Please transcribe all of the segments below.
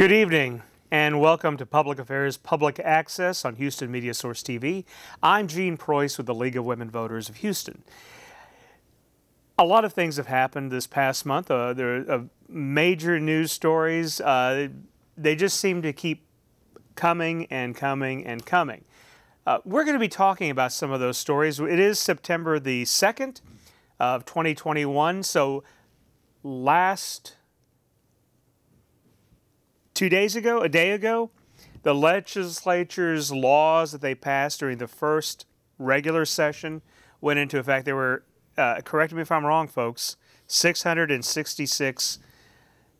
Good evening and welcome to Public Affairs Public Access on Houston Media Source TV. I'm Gene Preuss with the League of Women Voters of Houston. A lot of things have happened this past month. Uh, there are uh, major news stories. Uh, they just seem to keep coming and coming and coming. Uh, we're going to be talking about some of those stories. It is September the 2nd of 2021, so last two days ago, a day ago, the legislature's laws that they passed during the first regular session went into effect. There were, uh, correct me if I'm wrong, folks, 666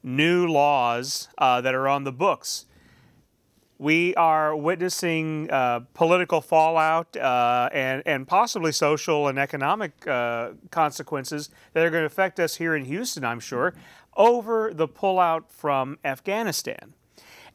new laws uh, that are on the books. We are witnessing uh, political fallout uh, and, and possibly social and economic uh, consequences that are going to affect us here in Houston, I'm sure over the pullout from Afghanistan.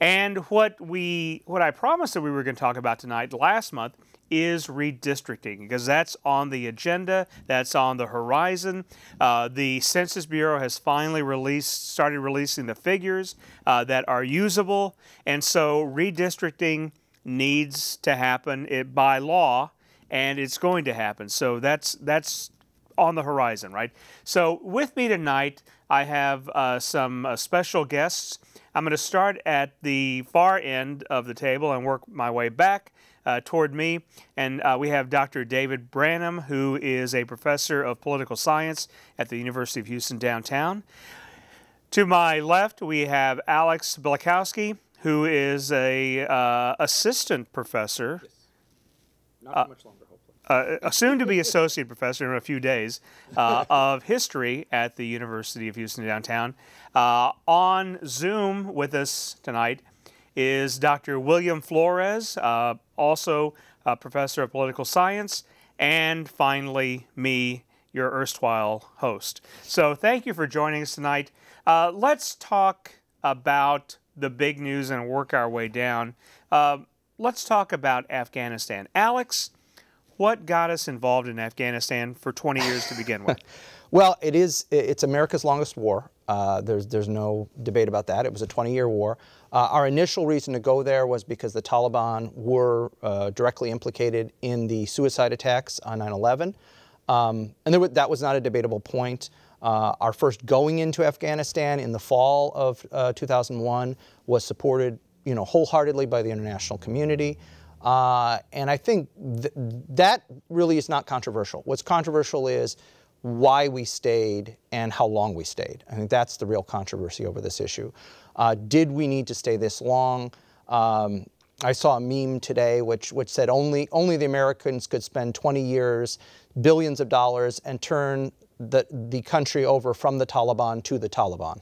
And what we what I promised that we were going to talk about tonight last month is redistricting because that's on the agenda, that's on the horizon. Uh, the Census Bureau has finally released, started releasing the figures uh, that are usable, and so redistricting needs to happen it, by law, and it's going to happen. So that's that's on the horizon, right? So with me tonight, I have uh, some uh, special guests. I'm going to start at the far end of the table and work my way back uh, toward me. And uh, we have Dr. David Branham, who is a professor of political science at the University of Houston downtown. To my left, we have Alex Bielkowski, who is a uh, assistant professor. Yes. Not much longer uh, a soon-to-be associate professor in a few days uh, of history at the University of Houston downtown. Uh, on Zoom with us tonight is Dr. William Flores, uh, also a professor of political science, and finally me, your erstwhile host. So thank you for joining us tonight. Uh, let's talk about the big news and work our way down. Uh, let's talk about Afghanistan. Alex, what got us involved in Afghanistan for 20 years to begin with? well, it is, it's America's longest war. Uh, there's, there's no debate about that. It was a 20-year war. Uh, our initial reason to go there was because the Taliban were uh, directly implicated in the suicide attacks on 9-11. Um, and that was not a debatable point. Uh, our first going into Afghanistan in the fall of uh, 2001 was supported you know, wholeheartedly by the international community. Uh, and I think th that really is not controversial. What's controversial is why we stayed and how long we stayed. I think that's the real controversy over this issue. Uh, did we need to stay this long? Um, I saw a meme today which, which said only, only the Americans could spend 20 years, billions of dollars, and turn the, the country over from the Taliban to the Taliban.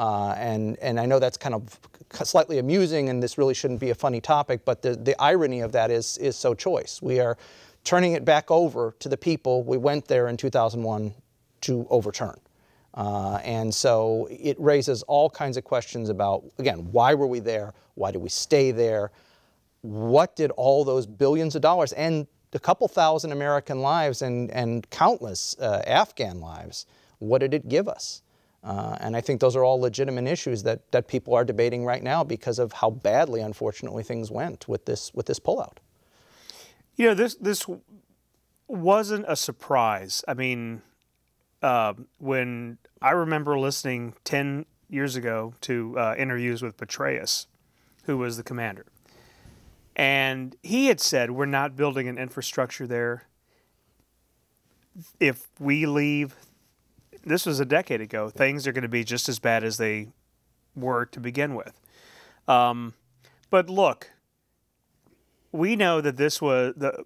Uh, and, and I know that's kind of slightly amusing and this really shouldn't be a funny topic, but the, the irony of that is, is so choice. We are turning it back over to the people we went there in 2001 to overturn. Uh, and so it raises all kinds of questions about, again, why were we there? Why did we stay there? What did all those billions of dollars and a couple thousand American lives and, and countless uh, Afghan lives, what did it give us? Uh, and I think those are all legitimate issues that, that people are debating right now because of how badly, unfortunately, things went with this, with this pullout. You know, this, this wasn't a surprise. I mean, uh, when I remember listening 10 years ago to uh, interviews with Petraeus, who was the commander, and he had said, We're not building an infrastructure there. If we leave, this was a decade ago. Things are going to be just as bad as they were to begin with. Um, but look, we know that this was the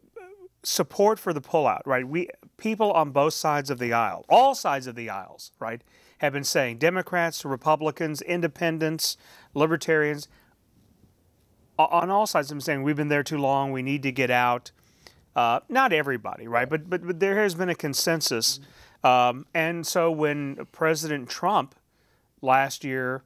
support for the pullout, right? We people on both sides of the aisle, all sides of the aisles, right, have been saying Democrats, Republicans, Independents, Libertarians, on all sides them saying we've been there too long. We need to get out. Uh, not everybody, right? But, but but there has been a consensus Um, and so when President Trump last year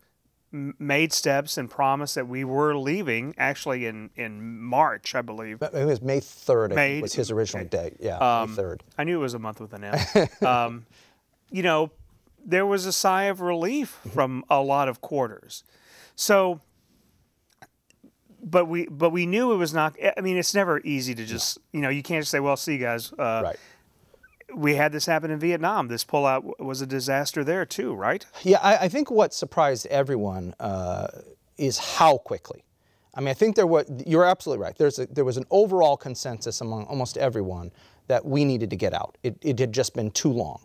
made steps and promised that we were leaving, actually in, in March, I believe. It was May 3rd, May- was his original date. Yeah, Um, May 3rd. I knew it was a month with an M. um, you know, there was a sigh of relief from a lot of quarters. So, but we but we knew it was not. I mean, it's never easy to just you know you can't just say, well, see, guys, uh, Right. We had this happen in Vietnam. This pullout was a disaster there too, right? Yeah, I, I think what surprised everyone uh, is how quickly. I mean, I think there was, you're absolutely right. There's a, there was an overall consensus among almost everyone that we needed to get out. It, it had just been too long.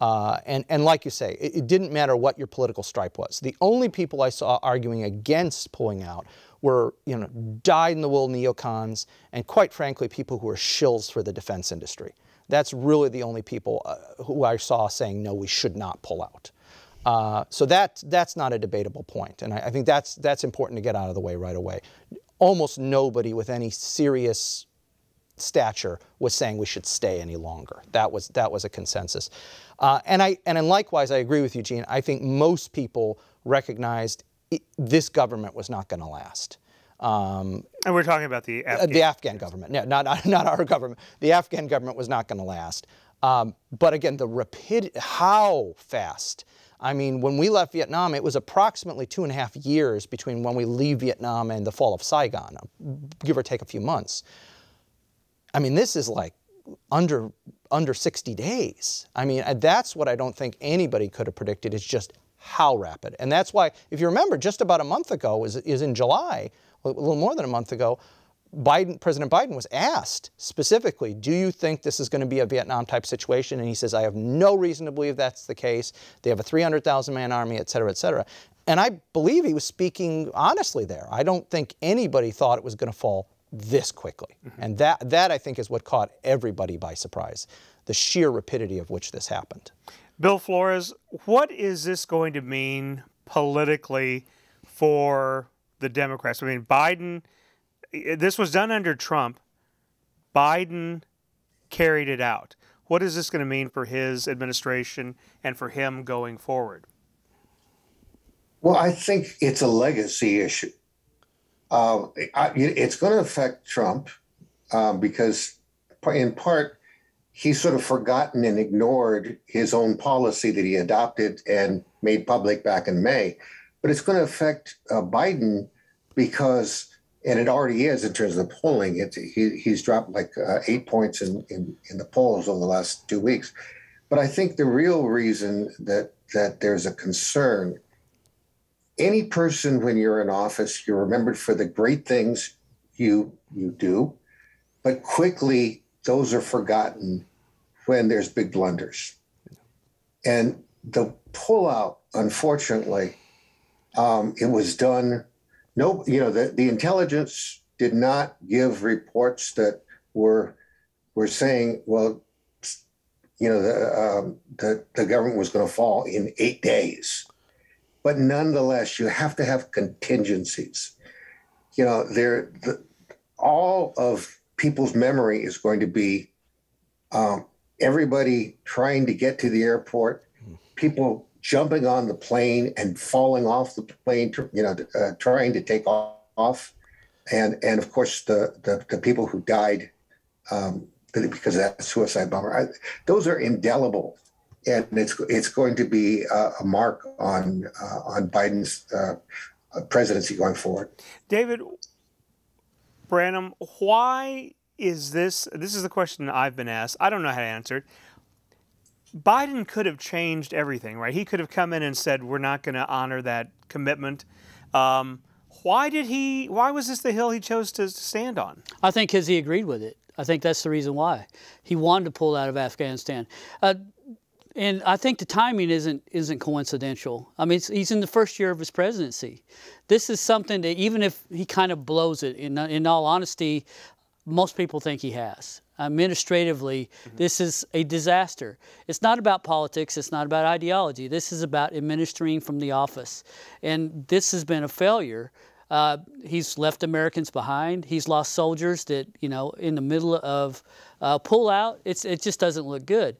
Uh, and, and like you say, it, it didn't matter what your political stripe was. The only people I saw arguing against pulling out were, you know, dyed-in-the-wool neocons and, quite frankly, people who are shills for the defense industry. That's really the only people uh, who I saw saying, no, we should not pull out. Uh, so that, that's not a debatable point, and I, I think that's, that's important to get out of the way right away. Almost nobody with any serious stature was saying we should stay any longer. That was, that was a consensus. Uh, and, I, and likewise, I agree with you, Gene. I think most people recognized it, this government was not going to last. Um, And we're talking about the uh, Afghan. the Afghan government, no, not, not, not our government. The Afghan government was not going to last. Um, but again, the rapid, how fast. I mean, when we left Vietnam, it was approximately two and a half years between when we leave Vietnam and the fall of Saigon, give or take a few months. I mean, this is like under under 60 days. I mean, uh, that's what I don't think anybody could have predicted It's just how rapid. And that's why, if you remember, just about a month ago, is, is in July, a little more than a month ago, Biden, President Biden was asked specifically, do you think this is going to be a Vietnam type situation? And he says, I have no reason to believe that's the case. They have a 300,000 man army, et cetera, et cetera. And I believe he was speaking honestly there. I don't think anybody thought it was going to fall this quickly. Mm-hmm. And that, that, I think, is what caught everybody by surprise the sheer rapidity of which this happened. Bill Flores, what is this going to mean politically for the Democrats? I mean, Biden, this was done under Trump. Biden carried it out. What is this going to mean for his administration and for him going forward? Well, I think it's a legacy issue. Uh, I, it's going to affect Trump um, because, in part, he's sort of forgotten and ignored his own policy that he adopted and made public back in May. But it's going to affect uh, Biden because, and it already is in terms of the polling. He, he's dropped like uh, eight points in, in, in the polls over the last two weeks. But I think the real reason that that there's a concern any person when you're in office you're remembered for the great things you you do but quickly those are forgotten when there's big blunders and the pullout unfortunately um, it was done no you know the, the intelligence did not give reports that were were saying well you know the um, the, the government was going to fall in eight days. But nonetheless, you have to have contingencies. You know, there, the, all of people's memory is going to be um, everybody trying to get to the airport, people jumping on the plane and falling off the plane, you know, uh, trying to take off, and and of course the the, the people who died um, because of that suicide bomber. I, those are indelible and it's it's going to be a, a mark on uh, on Biden's uh, presidency going forward. David Branham, why is this? This is the question I've been asked. I don't know how to answer it. Biden could have changed everything, right? He could have come in and said, "We're not going to honor that commitment." Um, why did he? Why was this the hill he chose to stand on? I think because he agreed with it. I think that's the reason why he wanted to pull out of Afghanistan. Uh, and I think the timing isn't isn't coincidental. I mean, he's in the first year of his presidency. This is something that even if he kind of blows it, in in all honesty, most people think he has. Administratively, mm-hmm. this is a disaster. It's not about politics. It's not about ideology. This is about administering from the office, and this has been a failure. Uh, he's left Americans behind. He's lost soldiers that you know in the middle of uh, pull out. It's it just doesn't look good.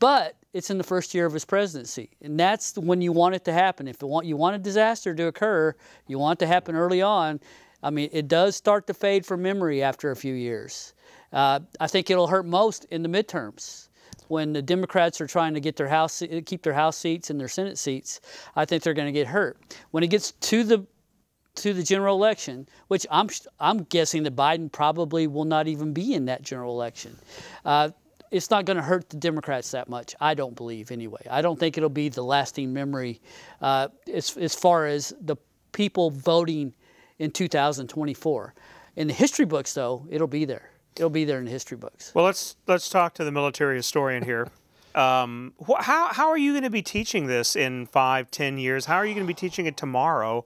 But it's in the first year of his presidency, and that's when you want it to happen. If you want you want a disaster to occur, you want it to happen early on. I mean, it does start to fade from memory after a few years. Uh, I think it'll hurt most in the midterms when the Democrats are trying to get their house keep their House seats and their Senate seats. I think they're going to get hurt when it gets to the to the general election, which I'm I'm guessing that Biden probably will not even be in that general election. Uh, it's not going to hurt the Democrats that much. I don't believe anyway. I don't think it'll be the lasting memory uh, as as far as the people voting in 2024. In the history books, though, it'll be there. It'll be there in the history books. Well, let's let's talk to the military historian here. Um, wh- how how are you going to be teaching this in five, ten years? How are you going to be teaching it tomorrow?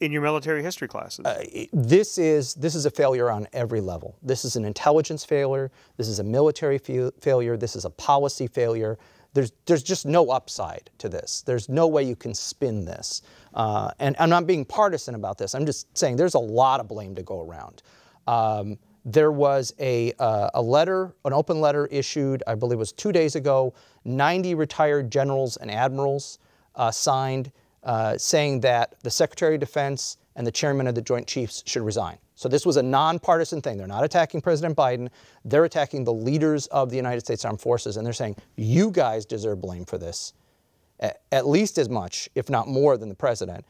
in your military history classes? Uh, this is this is a failure on every level. This is an intelligence failure. This is a military fa- failure. This is a policy failure. There's there's just no upside to this. There's no way you can spin this. Uh, and I'm not being partisan about this. I'm just saying there's a lot of blame to go around. Um, there was a, uh, a letter, an open letter issued, I believe it was two days ago, 90 retired generals and admirals uh, signed uh, saying that the Secretary of Defense and the chairman of the Joint Chiefs should resign. So this was a nonpartisan thing. They're not attacking President Biden. They're attacking the leaders of the United States Armed Forces, and they're saying, you guys deserve blame for this at least as much, if not more, than the president.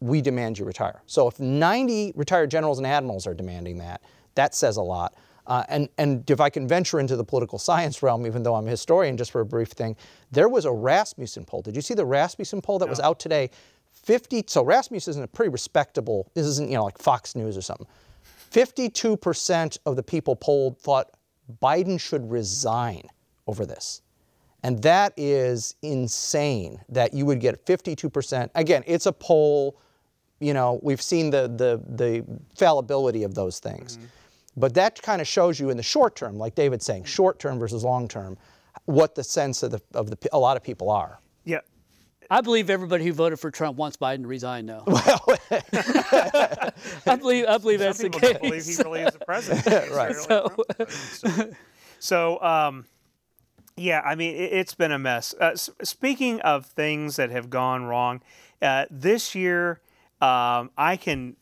We demand you retire. So if 90 retired generals and admirals are demanding that, that says a lot. Uh, and, and if I can venture into the political science realm, even though I'm a historian, just for a brief thing, there was a Rasmussen poll. Did you see the Rasmussen poll that no. was out today? 50, so Rasmussen is a pretty respectable, this isn't, you know, like Fox News or something. 52% of the people polled thought Biden should resign over this. And that is insane that you would get 52%. Again, it's a poll, you know, we've seen the, the, the fallibility of those things. Mm-hmm. But that kind of shows you in the short term, like David's saying, short term versus long term, what the sense of, the, of the, a lot of people are. Yeah. I believe everybody who voted for Trump wants Biden to resign now. Well, I believe I believe Some that's the case. believe he really is the president. right. So, so um, yeah, I mean, it, has been a mess. Uh, speaking of things that have gone wrong, uh, this year um, I can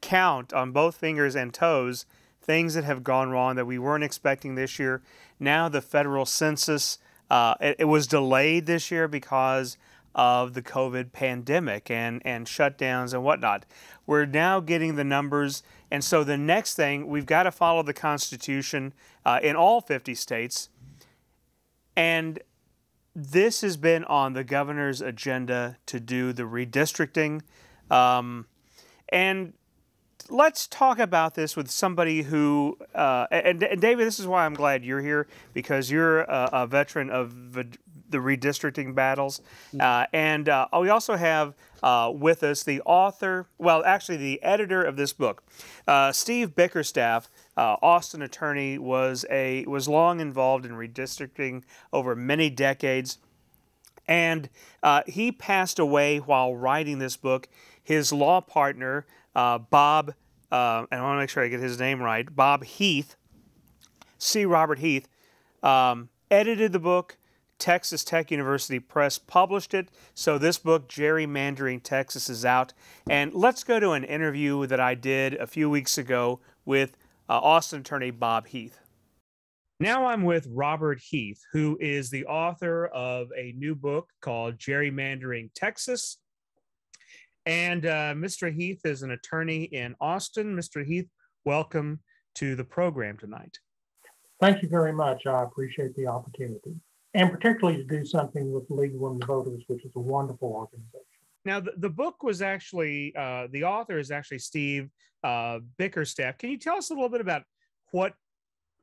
count on both fingers and toes things that have gone wrong that we weren't expecting this year. Now the federal census, uh, it, it, was delayed this year because of the COVID pandemic and, and shutdowns and whatnot. We're now getting the numbers, and so the next thing, we've got to follow the Constitution uh, in all 50 states. And this has been on the governor's agenda to do the redistricting. Um, and let's talk about this with somebody who, uh, and, and, David, this is why I'm glad you're here because you're a, a veteran of the, the redistricting battles. Mm-hmm. Uh, and uh, we also have uh, with us the author, well, actually, the editor of this book, uh, Steve Bickerstaff. Uh, Austin attorney was a was long involved in redistricting over many decades, and he passed away while writing this book. His law partner, Bob uh, and I want to make sure I get his name right, Bob Heath, C. Robert Heath, um, edited the book. Texas Tech University Press published it. So this book, Gerrymandering Texas, is out. And let's go to an interview that I did a few weeks ago with uh, Austin attorney Bob Heath. Now I'm with Robert Heath, who is the author of a new book called Gerrymandering Texas and uh, Mr. Heath is an attorney in Austin. Mr. Heath, welcome to the program tonight. Thank you very much. I appreciate the opportunity, and particularly to do something with League of Women Voters, which is a wonderful organization. Now, the, the book was actually, uh, the author is actually Steve uh, Bickerstaff. Can you tell us a little bit about what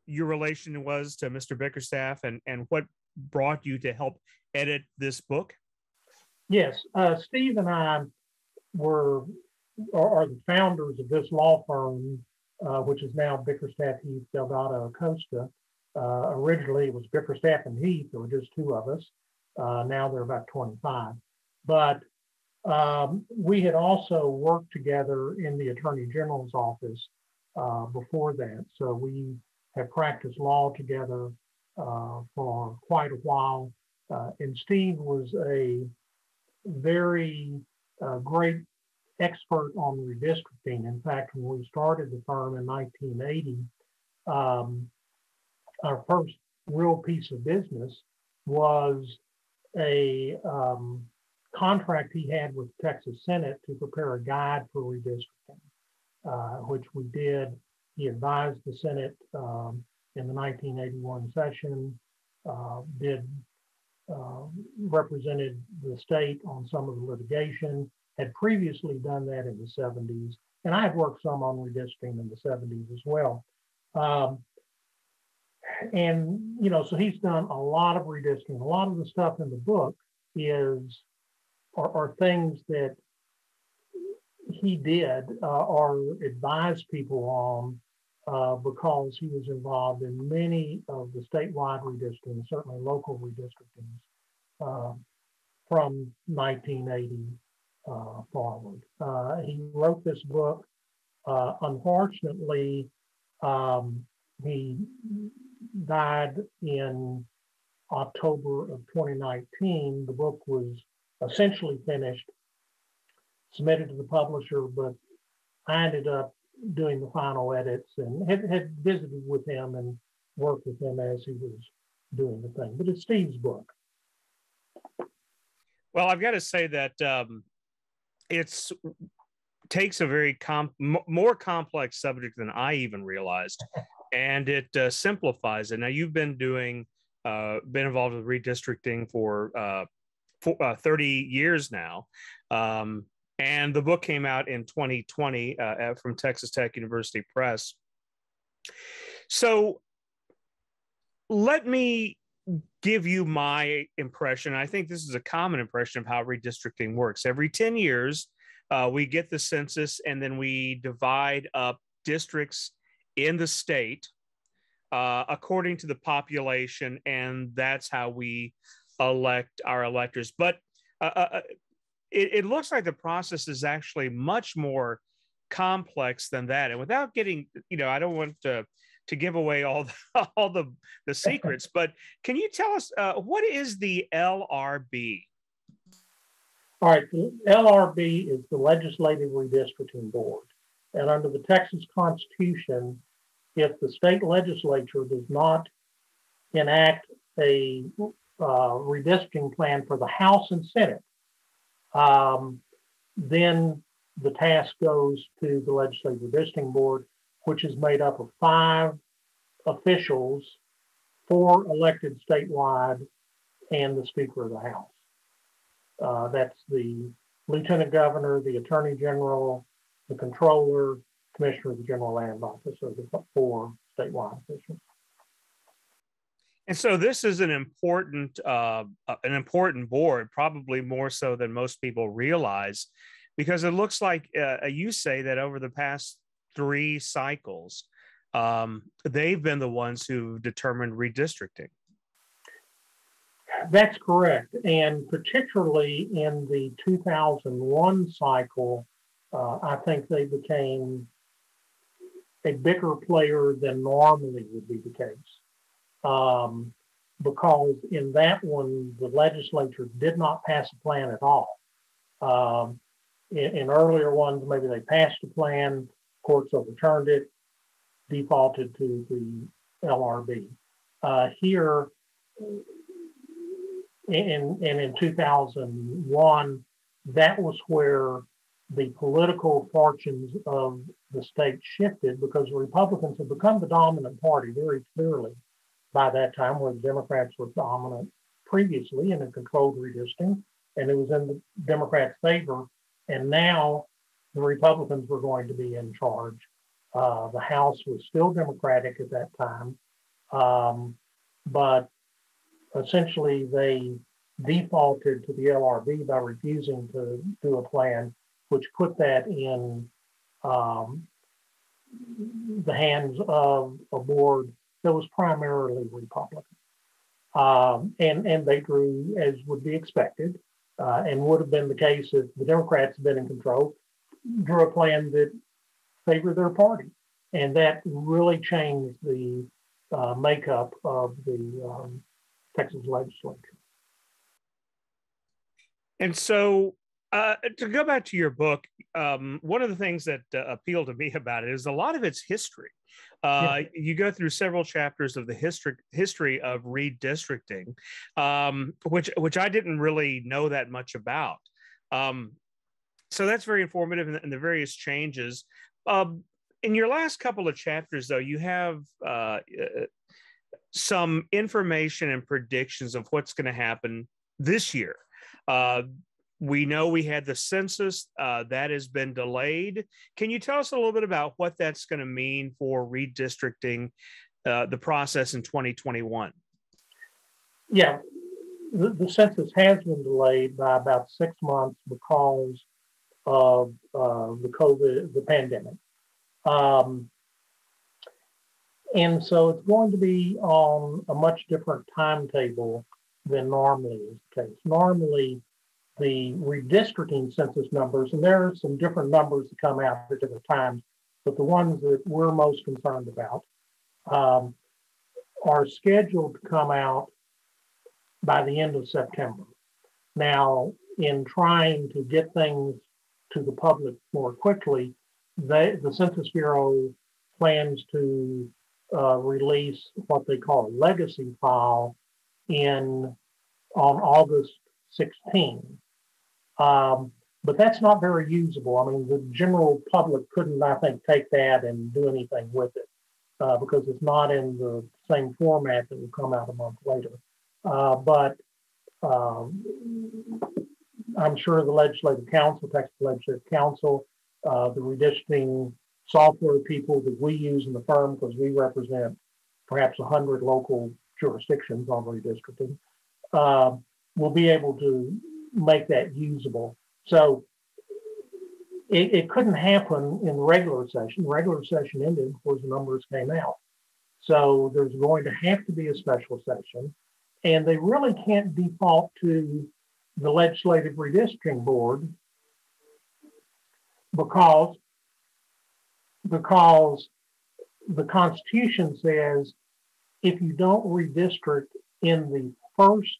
your relation was to Mr. Bickerstaff and, and what brought you to help edit this book? Yes, uh, Steve and I were are, the founders of this law firm, uh, which is now Bickerstaff Heath Delgado Acosta. Uh, originally, it was Bickerstaff and Heath. There were just two of us. Uh, now there are about 25. But um, we had also worked together in the Attorney General's office uh, before that. So we have practiced law together uh, for quite a while. Uh, and Steve was a very uh, great expert on redistricting. In fact, when we started the firm in 1980, um, our first real piece of business was a um, contract he had with the Texas Senate to prepare a guide for redistricting, uh, which we did. He advised the Senate um, in the 1981 session, uh, did represented the state on some of the litigation, had previously done that in the 70s, and I had worked some on redistricting in the 70s as well. Um, and you know, so he's done a lot of redistricting. A lot of the stuff in the book is are, are things that he did uh, or advised people on uh, because he was involved in many of the statewide redistricting, certainly local redistrictings uh, from 1980 uh, forward. Uh, he wrote this book. Uh, unfortunately, um, he died in October of 2019. The book was essentially finished, submitted to the publisher, but I ended up doing the final edits and had, had visited with him and worked with him as he was doing the thing. But it's Steve's book. Well, I've got to say that um, it's takes a very com- more complex subject than I even realized, and it uh, simplifies it. Now you've been doing, uh, been involved with redistricting for, uh, for uh, 30 years now. Um, and the book came out in 2020 uh, from Texas Tech University Press. So let me give you my impression. I think this is a common impression of how redistricting works. Every 10 years, uh, we get the census and then we divide up districts in the state uh, according to the population, and that's how we elect our electors. But uh, uh, it, it looks like the process is actually much more complex than that. And without getting, you know, I don't want to to give away all the, all the the secrets, but can you tell us uh, what is the LRB? All right, the LRB is the Legislative Redistricting Board, and under the Texas Constitution, if the state legislature does not enact a uh, redistricting plan for the House and Senate, um, then the task goes to the Legislative Redistricting Board, which is made up of five officials, four elected statewide, and the Speaker of the House. Uh, that's the Lieutenant Governor, the Attorney General, the Controller, Commissioner of the General Land Office, so the four statewide officials. And so this is an important uh, uh, an important board, probably more so than most people realize, because it looks like uh, you say that over the past three cycles, um, they've been the ones who determined redistricting. That's correct, and particularly in the 2001 cycle, uh, I think they became a bigger player than normally would be the case um, because in that one, the legislature did not pass a plan at all. Um, in, in, earlier ones, maybe they passed a plan, courts overturned it, defaulted to the LRB. Uh, here, in, and in 2001, that was where the political fortunes of the state shifted because the Republicans had become the dominant party very clearly by that time where the Democrats were dominant previously in a controlled redistricting, and it was in the Democrats' favor. And now the Republicans were going to be in charge. Uh, the House was still Democratic at that time, um, but essentially they defaulted to the LRB by refusing to do a plan, which put that in um, the hands of a board that was primarily Republican. Um, and, and they grew as would be expected uh, and would have been the case if the Democrats had been in control, drew a plan that favored their party. And that really changed the uh, makeup of the um, Texas legislature. And so, uh, to go back to your book, um, one of the things that uh, appealed to me about it is a lot of its history. Uh, yeah. You go through several chapters of the history history of redistricting, um, which which I didn't really know that much about. Um, so that's very informative in the, in the various changes. Um, in your last couple of chapters, though, you have uh, uh some information and predictions of what's going to happen this year. Uh, we know we had the census uh, that has been delayed. Can you tell us a little bit about what that's going to mean for redistricting uh, the process in 2021? Yeah, the, the, census has been delayed by about six months because of uh, the COVID, the pandemic. Um, and so it's going to be on a much different timetable than normally is the case. Normally, the redistricting census numbers, and there are some different numbers that come out at different times, but the ones that we're most concerned about um, are scheduled to come out by the end of September. Now, in trying to get things to the public more quickly, they, the Census Bureau plans to uh, release what they call a legacy file in on August 16. Um, but that's not very usable. I mean, the general public couldn't, I think, take that and do anything with it uh, because it's not in the same format that will come out a month later. Uh, but um, I'm sure the Legislative Council, Texas Legislative Council, uh, the redistricting software people that we use in the firm, because we represent perhaps 100 local jurisdictions on redistricting, uh, will be able to make that usable. So it, it, couldn't happen in regular session. Regular session ended before the numbers came out. So there's going to have to be a special session. And they really can't default to the legislative redistricting board because because the Constitution says if you don't redistrict in the first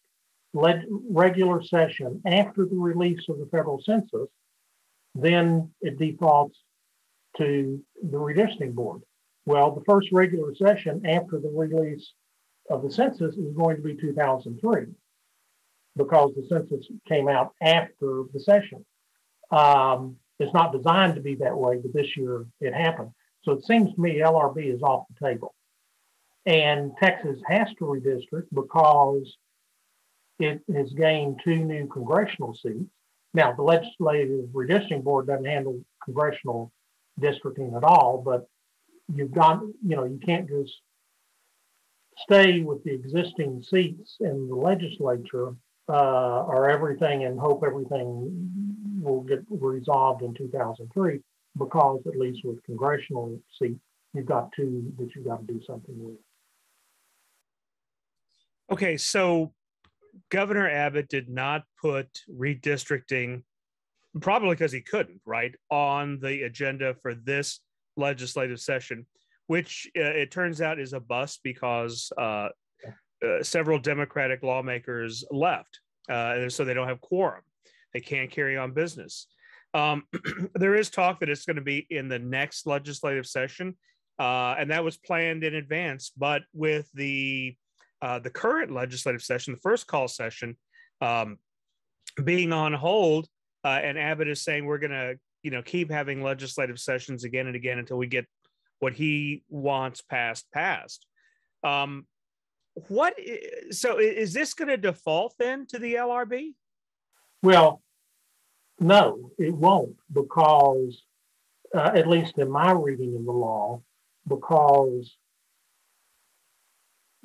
regular session after the release of the federal census, then it defaults to the redistricting board. Well, the first regular session after the release of the census is going to be 2003 because the census came out after the session. Um, it's not designed to be that way, but this year it happened. So it seems to me LRB is off the table. And Texas has to redistrict because it has gained two new congressional seats. Now, the Legislative Redistricting Board doesn't handle congressional districting at all, but you've got, you know, you can't just stay with the existing seats in the legislature uh, or everything and hope everything will get resolved in 2003 because at least with congressional seats, you've got two that you've got to do something with. Okay, so Governor Abbott did not put redistricting, probably because he couldn't, right, on the agenda for this legislative session, which uh, it turns out is a bust because uh, uh, several Democratic lawmakers left, uh, so they don't have quorum. They can't carry on business. Um, there is talk that it's going to be in the next legislative session, uh, and that was planned in advance. But with the uh, the current legislative session, the first call session, um, being on hold, uh, and Abbott is saying we're going to, you know, keep having legislative sessions again and again until we get what he wants passed passed. Um, what? So is this going to default then to the LRB? Well, no, it won't, because uh, at least in my reading of the law, because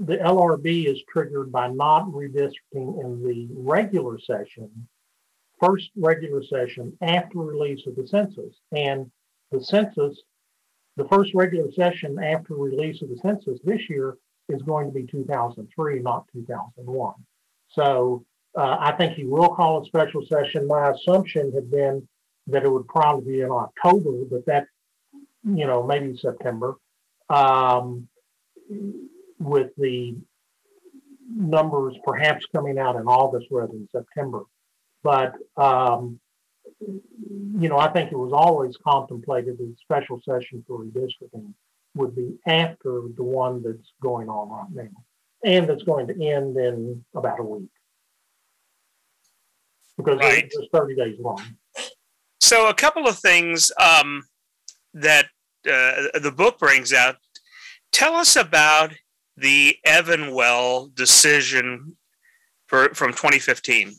the LRB is triggered by not redistricting in the regular session, first regular session after release of the census. And the census, the first regular session after release of the census this year is going to be 2003, not 2001. So uh, I think he will call a special session. My assumption had been that it would probably be in October, but that, you know, maybe September. Um, with the numbers perhaps coming out in August rather than September. But um, you know, I think it was always contemplated that special session for redistricting would be after the one that's going on right now, and that's going to end in about a week because right. it's 30 days long. So, a couple of things um, that uh, the book brings out. Tell us about the Evenwel decision for, from 2015.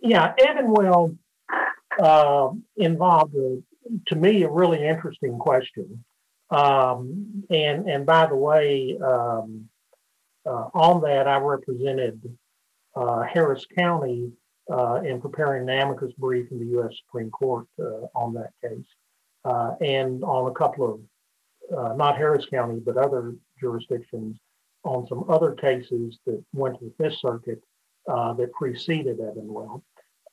Yeah, Evenwel uh, involved, a, to me, a really interesting question. Um, and and by the way, um, uh, on that, I represented uh, Harris County uh, in preparing an amicus brief in the U.S. Supreme Court uh, on that case, uh, and on a couple of Uh, not Harris County but other jurisdictions on some other cases that went to the Fifth Circuit uh, that preceded Evenwel.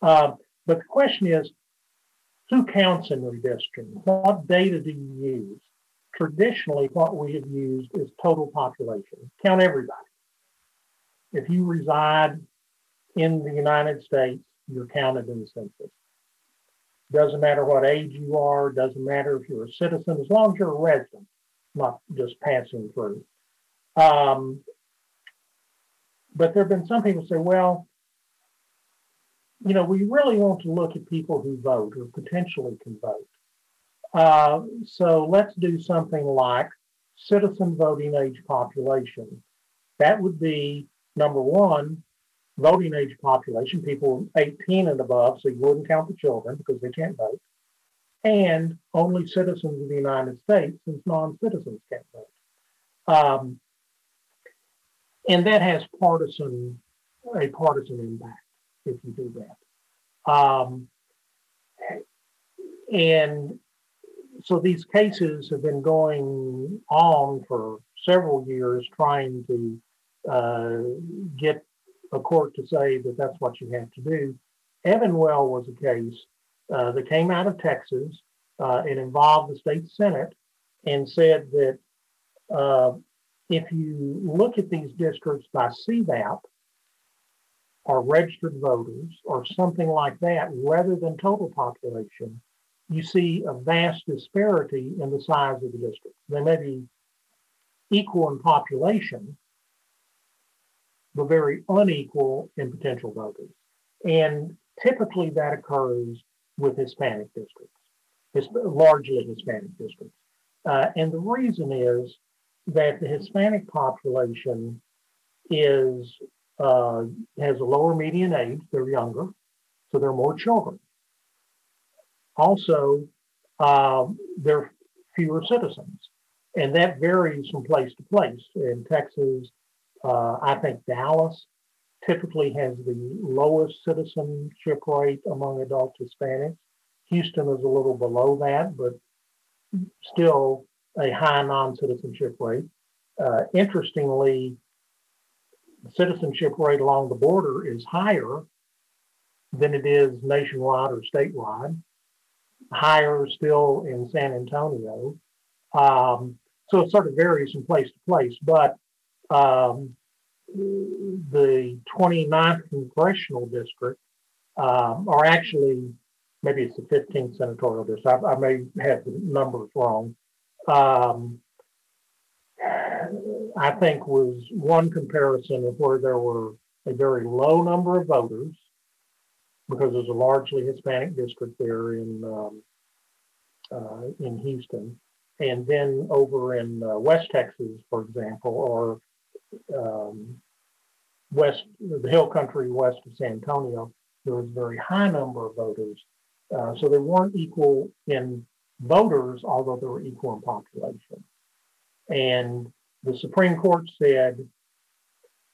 Uh, but the question is, who counts in redistricting? What data do you use? Traditionally, what we have used is total population. Count everybody. If you reside in the United States, you're counted in the census. Doesn't matter what age you are, doesn't matter if you're a citizen, as long as you're a resident, not just passing through. Um, but there have been some people say, well, you know, we really want to look at people who vote or potentially can vote. Uh, so let's do something like citizen voting age population. That would be number one, voting age population, people 18 and above, so you wouldn't count the children because they can't vote, and only citizens of the United States since non citizens can't vote. Um, and that has partisan a partisan impact if you do that. Um, and so these cases have been going on for several years trying to uh, get a court to say that that's what you have to do. Evenwel was a case uh, that came out of Texas. Uh, it involved the state senate and said that uh, if you look at these districts by CVAP, or registered voters or something like that rather than total population, you see a vast disparity in the size of the district. They may be equal in population, but very unequal in potential voters. And typically that occurs with Hispanic districts, it's largely Hispanic districts. Uh, and the reason is that the Hispanic population is uh, has a lower median age, they're younger, so there are more children. Also, uh, there are fewer citizens, and that varies from place to place. In Texas, uh, I think Dallas typically has the lowest citizenship rate among adult Hispanics. Houston is a little below that, but still a high non citizenship rate. Uh, interestingly, the citizenship rate along the border is higher than it is nationwide or statewide, higher still in San Antonio. Um, so it sort of varies from place to place, but um, the 29th congressional district, um, or actually, maybe it's the 15th senatorial district, I, I may have the numbers wrong. Um, I think was one comparison of where there were a very low number of voters because there's a largely Hispanic district there in um, uh, in Houston, and then over in uh, West Texas, for example, or um, west the Hill Country west of San Antonio, there was a very high number of voters. Uh, so they weren't equal in voters, although they were equal in population. And the Supreme Court said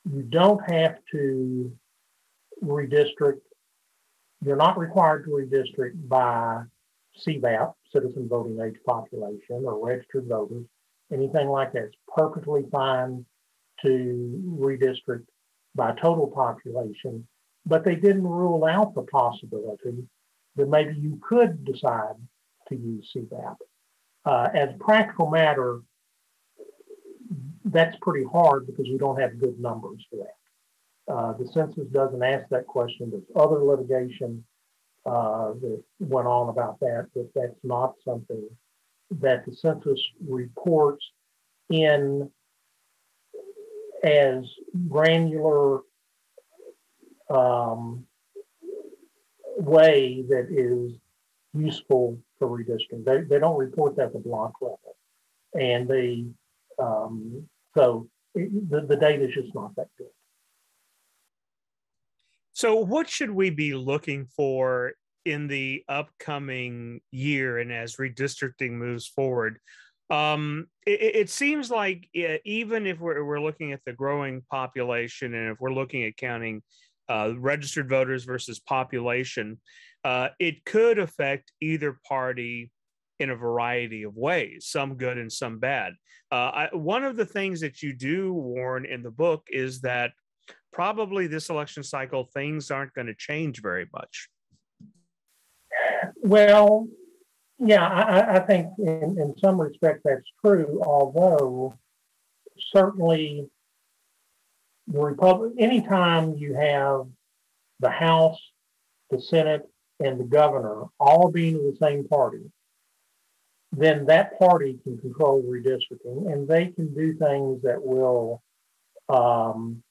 you don't have to redistrict, you're not required to redistrict by CVAP, citizen voting age population, or registered voters, anything like that. It's perfectly fine to redistrict by total population, but they didn't rule out the possibility that maybe you could decide to use CVAP. Uh, as a practical matter, that's pretty hard because we don't have good numbers for that. Uh, the census doesn't ask that question. There's other litigation uh, that went on about that, but that's not something that the census reports in as granular um, way that is useful for redistricting. They, they don't report that at the block level. And they, um, so it, the, the data is just not that good. So, what should we be looking for in the upcoming year and as redistricting moves forward? Um, it, it, seems like even if we're, we're looking at the growing population and if we're looking at counting uh, registered voters versus population, uh, it could affect either party in a variety of ways, some good and some bad. Uh, I, one of the things that you do warn in the book is that probably this election cycle, things aren't going to change very much. Well, yeah, I, I think in, in some respect that's true, although certainly the Republic, anytime you have the House, the Senate, and the governor all being of the same party, then that party can control redistricting and they can do things that will um,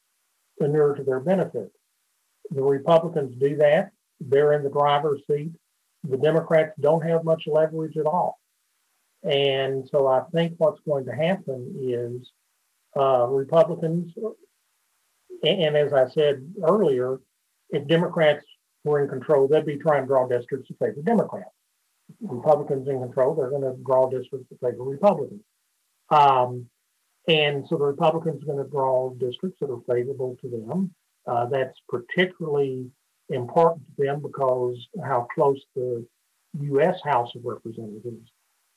inure to their benefit. The Republicans do that. They're in the driver's seat. The Democrats don't have much leverage at all. And so I think what's going to happen is uh, Republicans, and as I said earlier, if Democrats were in control, they'd be trying to draw districts to favor Democrats. Republicans in control, they're going to draw districts to favor Republicans. Um, and so the Republicans are going to draw districts that are favorable to them. Uh, that's particularly important to them because how close the U.S. House of Representatives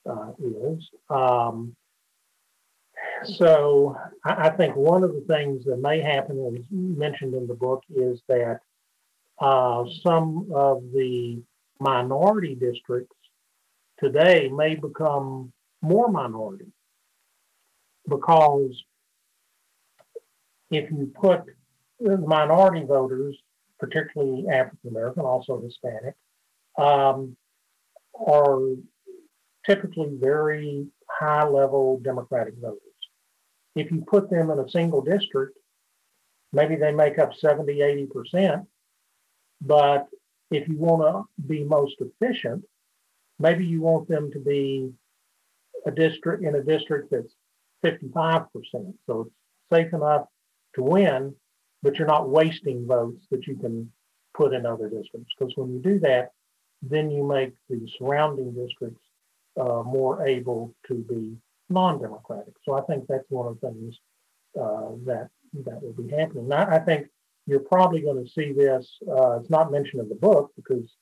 uh, is. Um, so I, I, think one of the things that may happen, as mentioned in the book, is that uh, some of the minority districts today may become more minority because if you put the minority voters, particularly African American, also Hispanic, um, are typically very high level Democratic voters. If you put them in a single district, maybe they make up 70, 80%. But if you want to be most efficient, maybe you want them to be a district in a district that's 55%. So it's safe enough to win, but you're not wasting votes that you can put in other districts. Because when you do that, then you make the surrounding districts uh, more able to be non-democratic. So I think that's one of the things uh, that that will be happening. Now, I think you're probably going to see this. Uh, it's not mentioned in the book because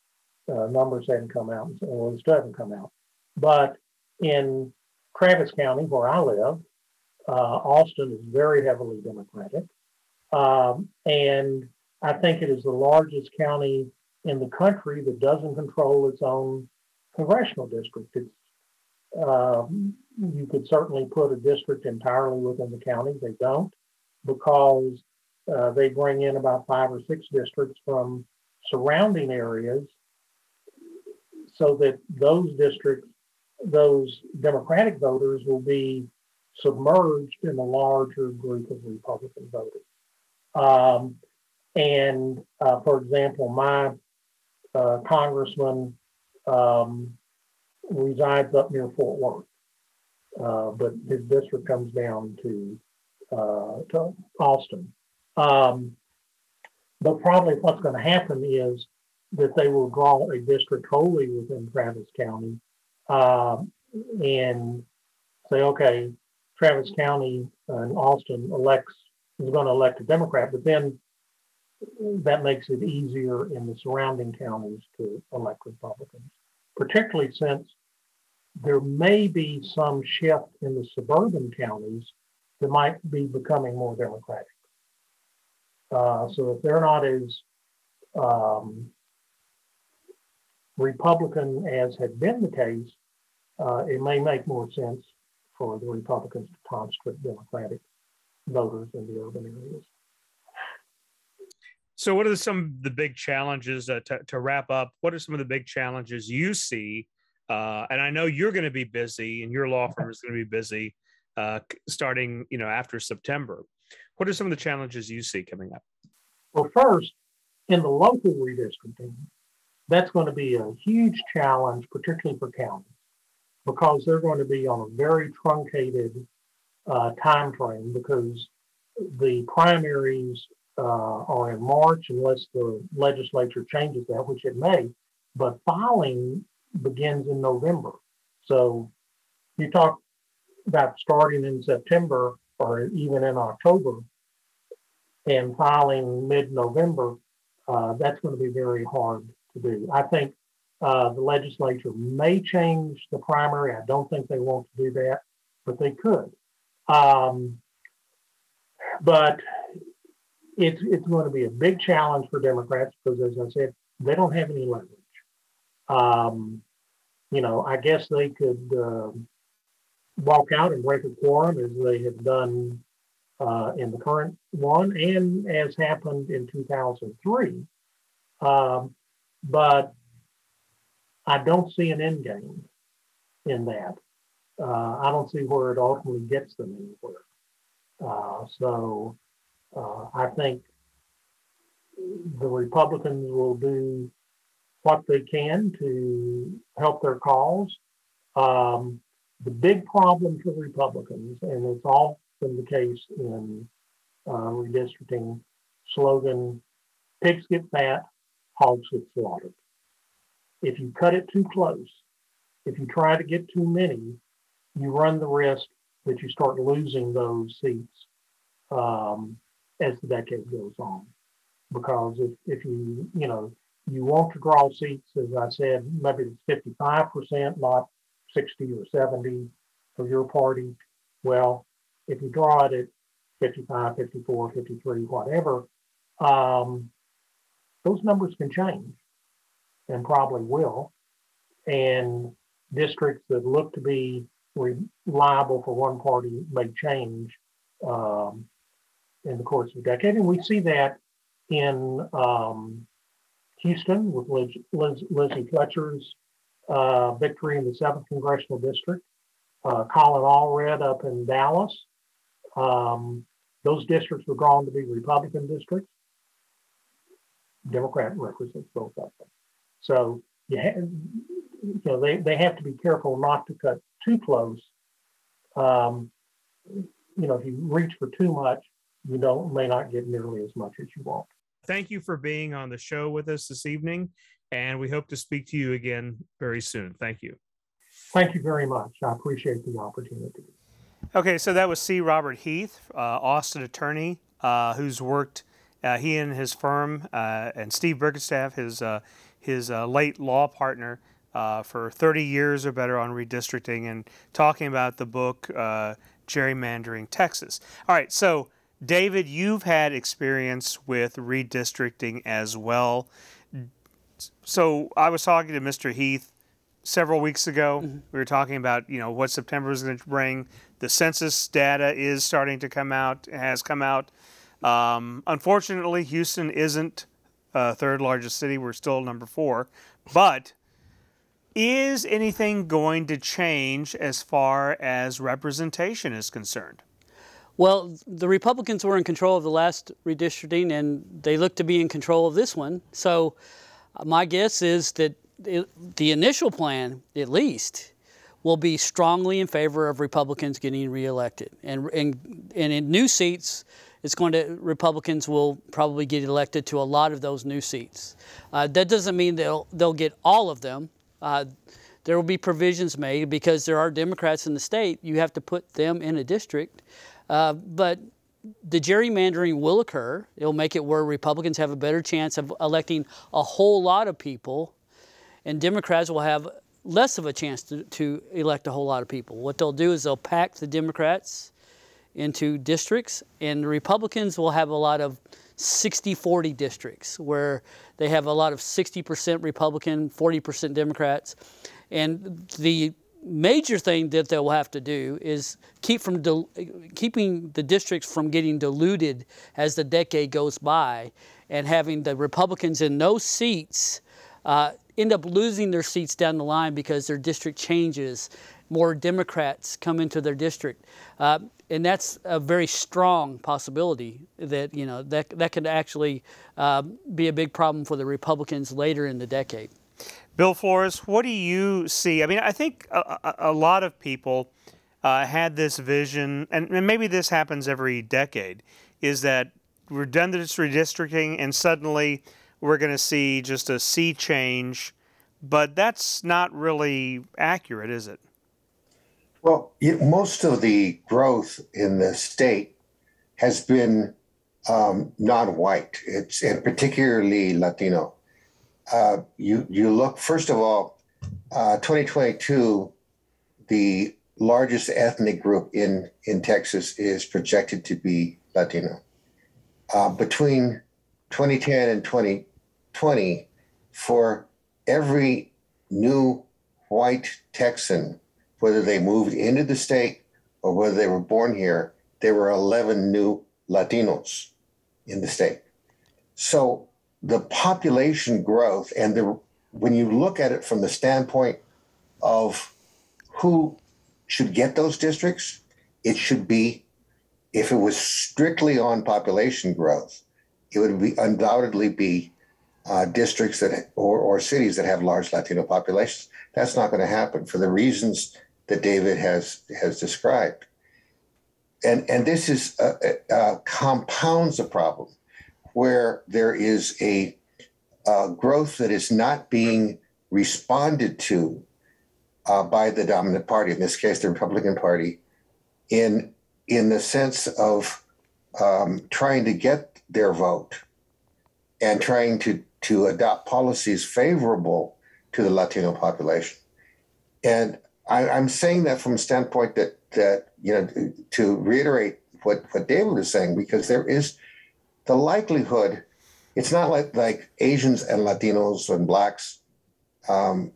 uh, numbers haven't come out, or it haven't come out. But in Travis County, where I live, uh, Austin is very heavily Democratic. Um, and I think it is the largest county in the country that doesn't control its own congressional district. Um, you could certainly put a district entirely within the county. They don't because uh, they bring in about five or six districts from surrounding areas so that those districts, those Democratic voters will be submerged in a larger group of Republican voters. Um, and uh, for example, my uh, congressman um, resides up near Fort Worth, uh, but his district comes down to, uh, to Austin. Um, but probably what's going to happen is that they will draw a district wholly within Travis County um, and say, okay, Travis County and Austin elects is going to elect a Democrat, but then that makes it easier in the surrounding counties to elect Republicans, particularly since there may be some shift in the suburban counties that might be becoming more Democratic. Uh, so if they're not as um, Republican as had been the case, uh, it may make more sense for the Republicans to conscript Democratic voters in the urban areas. So, what are some of the big challenges uh, to, to wrap up? What are some of the big challenges you see? Uh, and I know you're going to be busy, and your law firm is going to be busy uh, starting, you know, after September. What are some of the challenges you see coming up? Well, first, in the local redistricting, that's going to be a huge challenge, particularly for counties, because they're going to be on a very truncated uh, time frame because the primaries uh, are in March unless the legislature changes that, which it may, but filing begins in November. So you talk about starting in September or even in October and filing mid-November, uh, that's going to be very hard to do. I think uh, the legislature may change the primary. I don't think they want to do that, but they could. Um, but it's it's going to be a big challenge for Democrats because, as I said, they don't have any leverage. Um, you know, I guess they could uh, walk out and break a quorum as they have done uh, in the current one and as happened in 2003. Um, but I don't see an end game in that. Uh, I don't see where it ultimately gets them anywhere. Uh, so uh, I think the Republicans will do what they can to help their cause. Um, the big problem for Republicans, and it's often the case in uh, redistricting slogan, pigs get fat, hogs get slaughtered. If you cut it too close, if you try to get too many, you run the risk that you start losing those seats um, as the decade goes on. Because if, if you, you know, you want to draw seats, as I said, maybe it's 55%, not 60 or 70 for your party. Well, if you draw it at 55, 54, 53, whatever, um, those numbers can change and probably will. And districts that look to be reliable for one party may change um, in the course of a decade. And we see that in um, Houston with Liz, Liz, Lizzie Fletcher's uh, victory in the 7th Congressional District, uh, Colin Allred up in Dallas. Um, those districts were drawn to be Republican districts. Democrat represents both of them. So you, have, you know they, they have to be careful not to cut too close. Um, you know, if you reach for too much, you don't may not get nearly as much as you want. Thank you for being on the show with us this evening, and we hope to speak to you again very soon. Thank you. Thank you very much. I appreciate the opportunity. Okay, so that was C. Robert Heath, uh, Austin attorney, uh, who's worked. Uh, he and his firm, uh, and Steve Bickerstaff, his uh, his uh, late law partner, for 30 years or better on redistricting, and talking about the book "Gerrymandering Texas." All right, so David, you've had experience with redistricting as well. So I was talking to Mr. Heath several weeks ago. Mm-hmm. We were talking about you know what September is going to bring. The census data is starting to come out. Has come out. Um, unfortunately, Houston isn't uh, third largest city. We're still number four. But is anything going to change as far as representation is concerned? Well, the Republicans were in control of the last redistricting, and they look to be in control of this one. So, uh, my guess is that it, the initial plan, at least, will be strongly in favor of Republicans getting reelected. And, and, and in new seats, it's going to Republicans will probably get elected to a lot of those new seats. Uh, that doesn't mean they'll they'll get all of them. Uh, there will be provisions made because there are Democrats in the state. You have to put them in a district. Uh, but the gerrymandering will occur. It'll make it where Republicans have a better chance of electing a whole lot of people, and Democrats will have less of a chance to, to elect a whole lot of people. What they'll do is they'll pack the Democrats into districts, and the Republicans will have a lot of 60 40 districts where they have a lot of 60% Republican, 40% Democrats. And the major thing that they'll have to do is keep from keeping the districts from getting diluted as the decade goes by and having the Republicans in those seats uh, end up losing their seats down the line because their district changes, more Democrats come into their district. Uh, and that's a very strong possibility that you know that that could actually uh, be a big problem for the Republicans later in the decade. Bill Flores, what do you see? I mean, I think a, a lot of people uh, had this vision, and, and, maybe this happens every decade, is that we're done this redistricting, and suddenly we're going to see just a sea change. But that's not really accurate, is it? Well, most of the growth in the state has been um, non-white. It's and particularly Latino. Uh, you you look first of all, uh, 2022, the largest ethnic group in in Texas is projected to be Latino. Uh, between 2010 and 2020, for every new white Texan whether they moved into the state or whether they were born here, there were 11 new Latinos in the state. So the population growth and the when you look at it from the standpoint of who should get those districts, it should be if it was strictly on population growth, it would be undoubtedly be uh, districts that or, or cities that have large Latino populations. That's not going to happen for the reasons that David has has described. And and this is compounds a problem where there is a growth that is not being responded to uh, by the dominant party, in this case, the Republican Party, in in the sense of um, trying to get their vote and trying to to adopt policies favorable to the Latino population. And I, am saying that from a standpoint that that you know to reiterate what what David was saying because there is the likelihood. It's not like like Asians and Latinos and blacks. Um,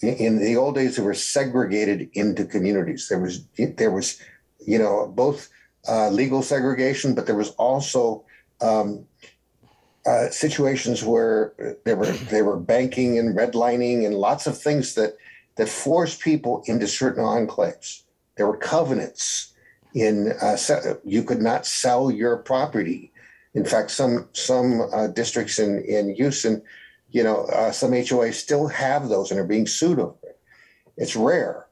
in, the old days, they were segregated into communities. There was there was you know both uh, legal segregation, but there was also um, uh, situations where there were they were banking and redlining and lots of things that that forced people into certain enclaves. There were covenants in uh, you could not sell your property. In fact, some some uh, districts in in Houston, you know, uh, some HOAs still have those and are being sued over it. It's rare,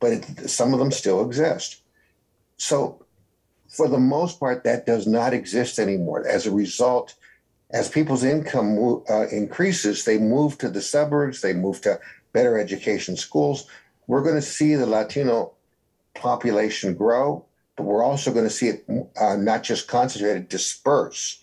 but it, some of them still exist. So, for the most part, that does not exist anymore. As a result, as people's income uh, increases, they move to the suburbs, they move to better education schools. We're going to see the Latino population grow, but we're also going to see it uh, not just concentrated, disperse.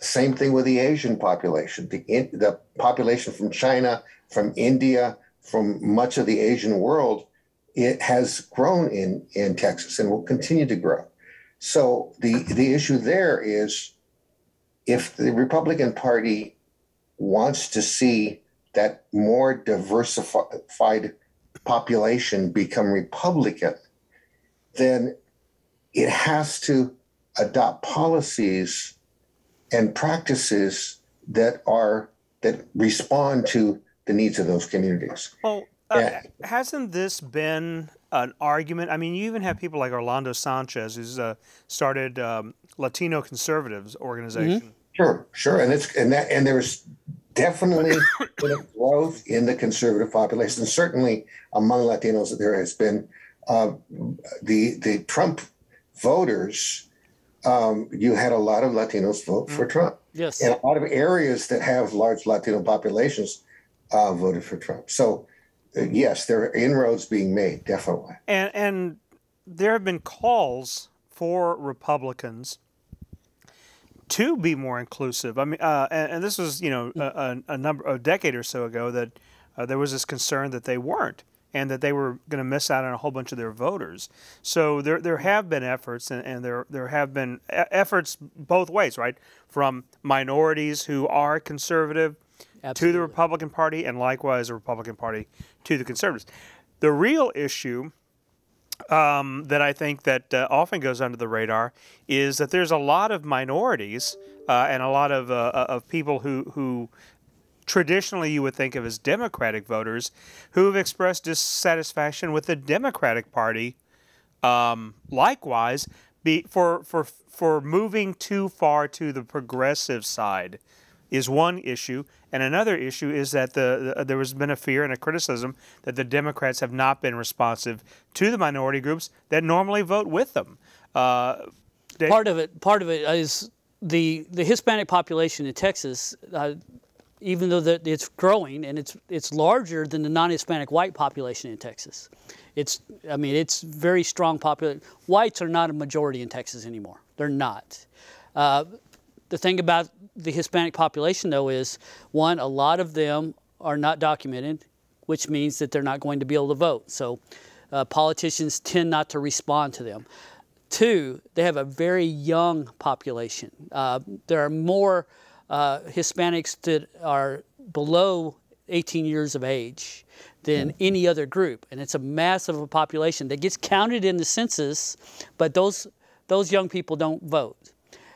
Same thing with the Asian population. The, in, the population from China, from India, from much of the Asian world, it has grown in, in Texas and will continue to grow. So the, the issue there is if the Republican Party wants to see that more diversified population become Republican, then it has to adopt policies and practices that are that respond to the needs of those communities. Well, uh, hasn't this been an argument? I mean, you even have people like Orlando Sanchez, who's uh, started um, Latino Conservatives organization. Mm-hmm. Sure, sure, and it's and that and there's definitely growth in the conservative population. Certainly among Latinos, there has been uh, the the Trump voters. Um, you had a lot of Latinos vote for mm. Trump. Yes, and a lot of areas that have large Latino populations uh, voted for Trump. So, uh, yes, there are inroads being made, definitely. And and there have been calls for Republicans to be more inclusive. I mean, uh, and, and, this was you know a, a, number a decade or so ago that uh, there was this concern that they weren't, and that they were going to miss out on a whole bunch of their voters. So there there have been efforts, and, and there there have been efforts both ways, right? From minorities who are conservative Absolutely. to the Republican Party, and likewise the Republican Party to the conservatives. The real issue um, that I think that uh, often goes under the radar is that there's a lot of minorities uh, and a lot of uh, of people who who traditionally you would think of as Democratic voters who have expressed dissatisfaction with the Democratic Party. Um, likewise, be, for for for moving too far to the progressive side is one issue, and another issue is that the, the, there has been a fear and a criticism that the Democrats have not been responsive to the minority groups that normally vote with them. Uh, they, part of it, part of it is the the Hispanic population in Texas. Uh, even though the, it's growing and it's it's larger than the non-Hispanic white population in Texas, it's I mean it's very strong population. Whites are not a majority in Texas anymore. They're not. Uh, the thing about the Hispanic population, though, is one, a lot of them are not documented, which means that they're not going to be able to vote. So uh, politicians tend not to respond to them. Two, they have a very young population. Uh, there are more uh, Hispanics that are below 18 years of age than any other group, and it's a massive population that gets counted in the census, but those those young people don't vote.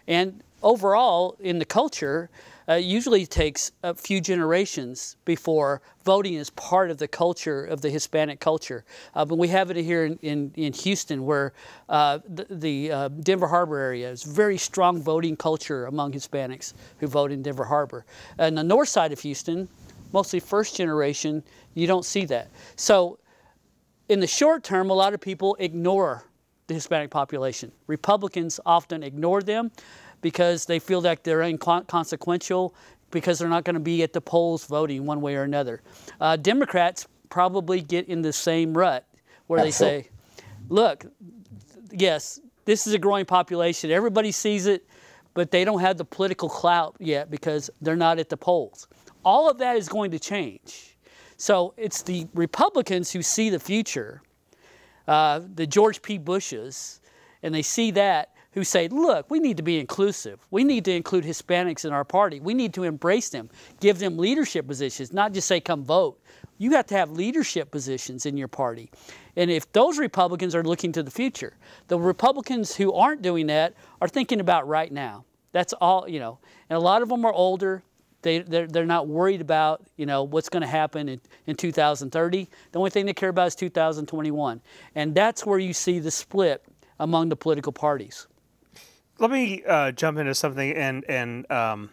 And overall, in the culture, uh, usually takes a few generations before voting is part of the culture of the Hispanic culture. Uh, but we have it here in, in, in Houston where uh, the, the uh, Denver Harbor area is very strong voting culture among Hispanics who vote in Denver Harbor. And the north side of Houston, mostly first generation, you don't see that. So in the short term, a lot of people ignore the Hispanic population. Republicans often ignore them because they feel like they're inconsequential because they're not going to be at the polls voting one way or another. Uh, Democrats probably get in the same rut where they say, look, yes, this is a growing population. Everybody sees it, but they don't have the political clout yet because they're not at the polls. All of that is going to change. So it's the Republicans who see the future, uh, the George P. Bushes, and they see that who say, look, we need to be inclusive. We need to include Hispanics in our party. We need to embrace them, give them leadership positions, not just say, come vote. You have to have leadership positions in your party. And if those Republicans are looking to the future, the Republicans who aren't doing that are thinking about right now. That's all, you know. And a lot of them are older. They, they're, they're not worried about, you know, what's going to happen in, in 2030. The only thing they care about is 2021. And that's where you see the split among the political parties let me uh, jump into something, and and um,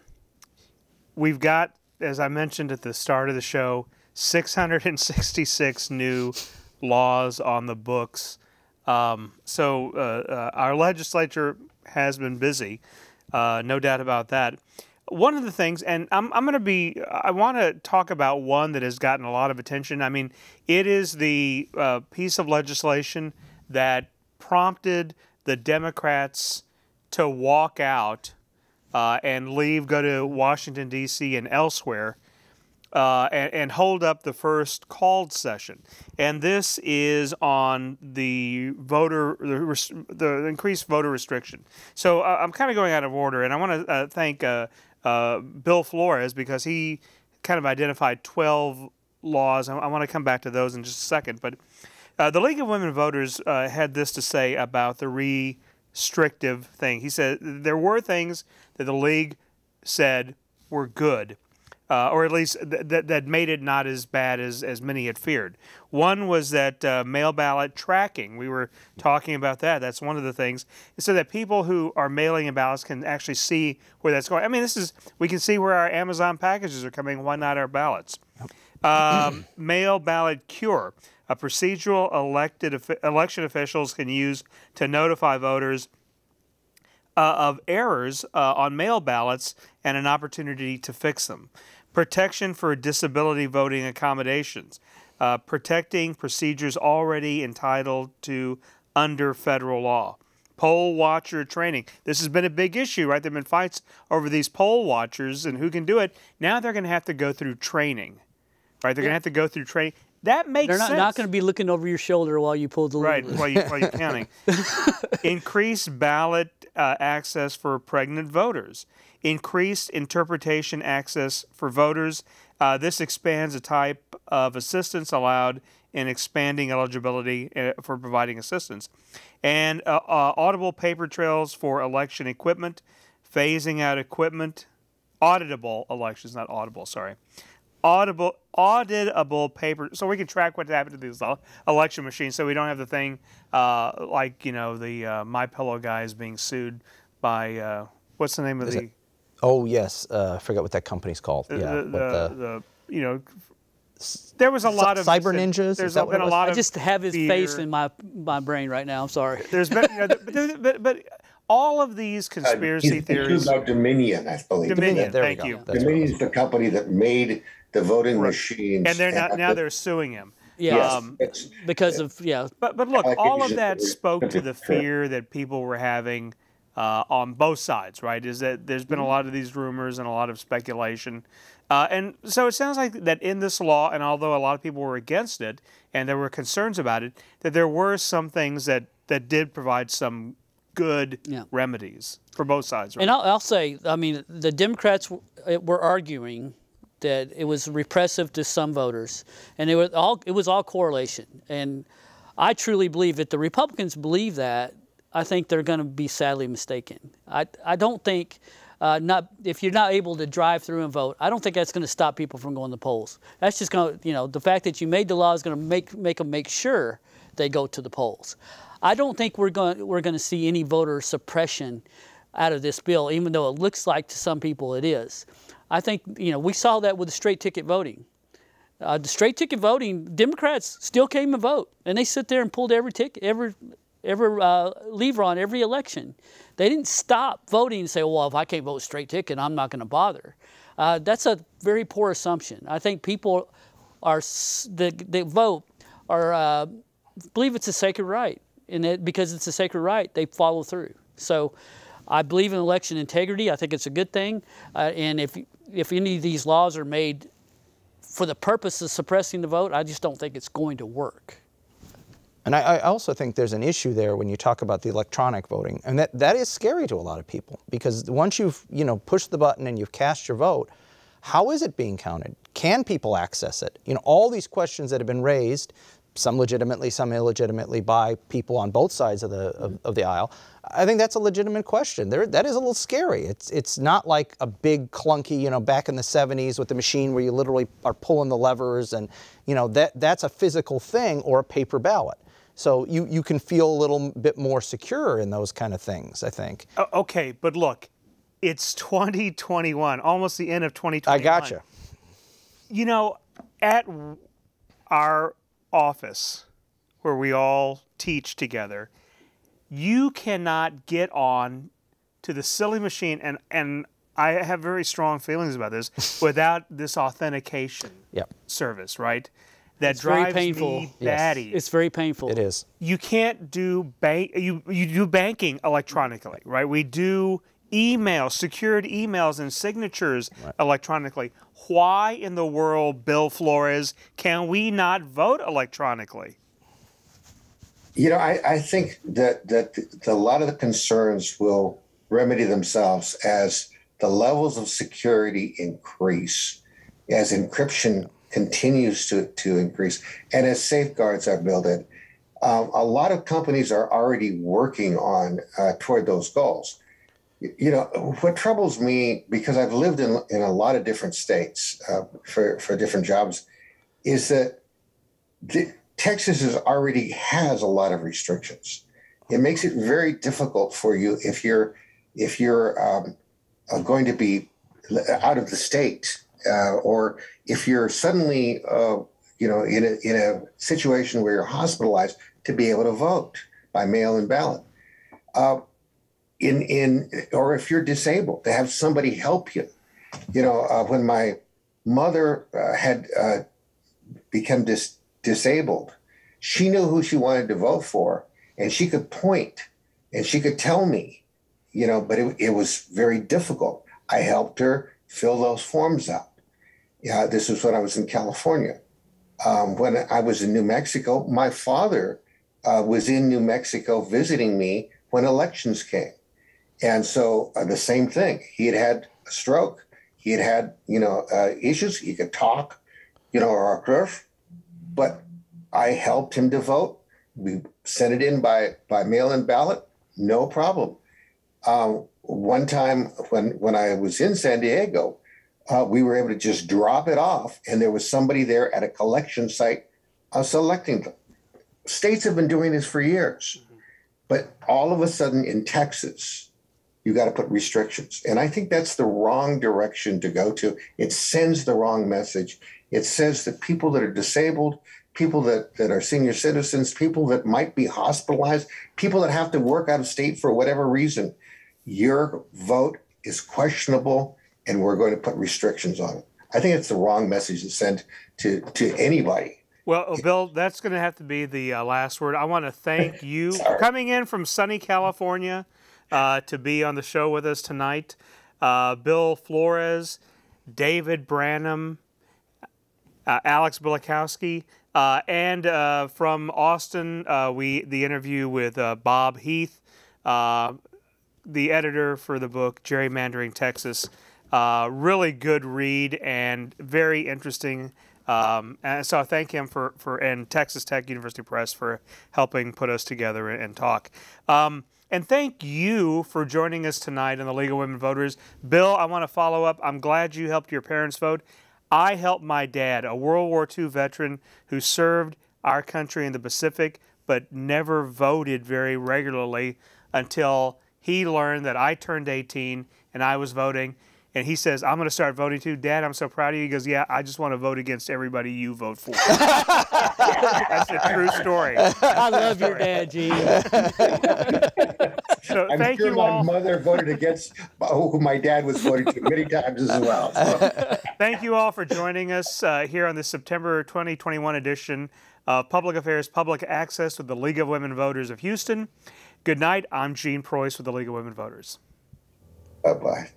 we've got, as I mentioned at the start of the show, 666 new laws on the books. Um, so uh, uh, our legislature has been busy, uh, no doubt about that. One of the things, and I'm, I'm going to be, I want to talk about one that has gotten a lot of attention. I mean, it is the uh, piece of legislation that prompted the Democrats to walk out uh, and leave, go to Washington, D.C. and elsewhere, uh, and, and, hold up the first called session. And this is on the voter, the, the increased voter restriction. So uh, I'm kind of going out of order, and I want to uh, thank uh, uh, Bill Flores because he kind of identified 12 laws. I, I want to come back to those in just a second. But the League of Women Voters had this to say about the restrictive thing. He said there were things that the league said were good, uh, or at least th- that, that made it not as bad as, as many had feared. One was that uh, mail ballot tracking. We were talking about that. That's one of the things. So that people who are mailing in ballots can actually see where that's going. I mean, this is, we can see where our Amazon packages are coming, why not our ballots? Um, mail ballot cure a procedural elected election officials can use to notify voters uh, of errors uh, on mail ballots and an opportunity to fix them. Protection for disability voting accommodations. Uh, protecting procedures already entitled to under federal law. Poll watcher training. This has been a big issue, right? There have been fights over these poll watchers and who can do it. Now they're going to have to go through training, right? They're yeah. going to have to go through training. That makes sense. They're not, sense. not going to be looking over your shoulder while you pull the right while, you, while you're counting. Increase ballot uh, access for pregnant voters. Increased interpretation access for voters Uh, this expands the type of assistance allowed in expanding eligibility uh, for providing assistance. And uh, uh, audible paper trails for election equipment, phasing out equipment, auditable elections, not audible, sorry. Audible, auditable paper, so we can track what happened to these election machines, so we don't have the thing uh, like you know the uh, My Pillow guy is being sued by uh, what's the name of Is the it- Oh yes, uh, I forget what that company's called. the, yeah, the, the, the- the- you know there was a lot of Cyber Ninjas? Is There's that what been a was? lot I just have his face in my my brain right now. I'm sorry. There's been, you know, but, but, but all of these conspiracy Uh, He's theories. about Dominion, I believe. Dominion, there we thank go. you. That's what it Dominion is the company that made the voting machines. And they're not, have now the- they're suing him. Yeah, Yes, Um, it's- because of yeah. But but look, all of that that spoke to the fear that people were having uh, on both sides, right? Is that there's Mm-hmm. been a lot of these rumors and a lot of speculation, uh, and so it sounds like that in this law, and although a lot of people were against it and there were concerns about it, that there were some things that that did provide some good Yeah. remedies for both sides. Right? And I'll, I'll say, I mean, the Democrats w- were arguing that it was repressive to some voters, and it was all it was all correlation. And I truly believe that the Republicans believe that. I think they're going to be sadly mistaken. I I don't think. Uh, not if you're not able to drive through and vote, I don't think that's going to stop people from going to the polls. That's just going to, you know, the fact that you made the law is going to make make them make sure they go to the polls. I don't think we're going we're going to see any voter suppression out of this bill, even though it looks like to some people it is. I think you know we saw that with the straight ticket voting. Uh, the straight ticket voting, Democrats still came and vote, and they sit there and pulled every ticket, every every uh, lever on every election. They didn't stop voting and say, "Well, if I can't vote straight ticket, I'm not going to bother." Uh, that's a very poor assumption. I think people are that vote are uh, believe it's a sacred right, and it, because it's a sacred right, they follow through. So, I believe in election integrity. I think it's a good thing, uh, and if if any of these laws are made for the purpose of suppressing the vote, I just don't think it's going to work. And I, I also think there's an issue there when you talk about the electronic voting, and that, that is scary to a lot of people because once you've you know pushed the button and you've cast your vote, how is it being counted? Can people access it? You know, all these questions that have been raised, some legitimately, some illegitimately, by people on both sides of the of, of the aisle. I think that's a legitimate question. There, that is a little scary. It's it's not like a big clunky, you know, back in the 70s with the machine where you literally are pulling the levers and, you know, that that's a physical thing or a paper ballot. So you, you can feel a little bit more secure in those kind of things, I think. Okay, but look, it's 2021, almost the end of 2021. I gotcha. You know, at our office where we all teach together, you cannot get on to the silly machine and and I have very strong feelings about this without this authentication Yep. service, right? That It's very drives painful. me Yes. batty. It's very painful. It is. you can't do bank you you do banking electronically right we do emails secured emails and signatures electronically why in the world bill flores can we not vote electronically You know, I, I think that that the, a lot of the concerns will remedy themselves as the levels of security increase, as encryption continues to, to increase, and as safeguards are built in. Um, a lot of companies are already working on uh, toward those goals. You know, what troubles me because I've lived in in a lot of different states uh, for for different jobs, is that Texas is already has a lot of restrictions. It makes it very difficult for you if you're if you're um, uh, going to be out of the state uh, or if you're suddenly uh, you know in a in a situation where you're hospitalized to be able to vote by mail-in ballot. Uh, in in or if you're disabled to have somebody help you. You know, uh, when my mother uh, had uh, become dis- disabled, she knew who she wanted to vote for, and she could point and she could tell me, you know, but it, it was very difficult. I helped her fill those forms out. Yeah, this was when I was in California. Um, when I was in New Mexico, my father uh, was in New Mexico visiting me when elections came. And so uh, the same thing. He had had a stroke. He had had, you know, uh, issues. He could talk, you know, or but I helped him to vote. We sent it in by by mail-in ballot, no problem. Um, one time when when I was in San Diego, uh, we were able to just drop it off, and there was somebody there at a collection site uh, selecting them. States have been doing this for years, but all of a sudden in Texas, you got to put restrictions, and I think that's the wrong direction to go to. It sends the wrong message. It says that people that are disabled, people that, that are senior citizens, people that might be hospitalized, people that have to work out of state for whatever reason, your vote is questionable and we're going to put restrictions on it. I think it's the wrong message to send to, to anybody. Well, Bill, that's going to have to be the uh, last word. I want to thank you for coming in from sunny California uh, to be on the show with us tonight. Uh, Bill Flores, David Branham, uh, Alex Bielakowski. Uh, and uh, from Austin, uh, we the interview with uh, Bob Heath, uh, the editor for the book Gerrymandering Texas. Really good read and very interesting. Um, and so I thank him for, for and Texas Tech University Press for helping put us together and talk. Um, and thank you for joining us tonight in the League of Women Voters. Bill, I want to follow up. I'm glad you helped your parents vote. I helped my dad, a World War II veteran who served our country in the Pacific but never voted very regularly until he learned that I turned 18 and I was voting. And he says, I'm going to start voting too. Dad, I'm so proud of you. He goes, Yeah, I just want to vote against everybody you vote for. That's a true story. I love your dad, Gene. so I'm thank sure you my all. mother voted against who my dad was voting to many times as well. So. Thank you all for joining us uh, here on this September 2021 edition of Public Affairs Public Access with the League of Women Voters of Houston. Good night. I'm Gene Preuss with the League of Women Voters. Bye bye.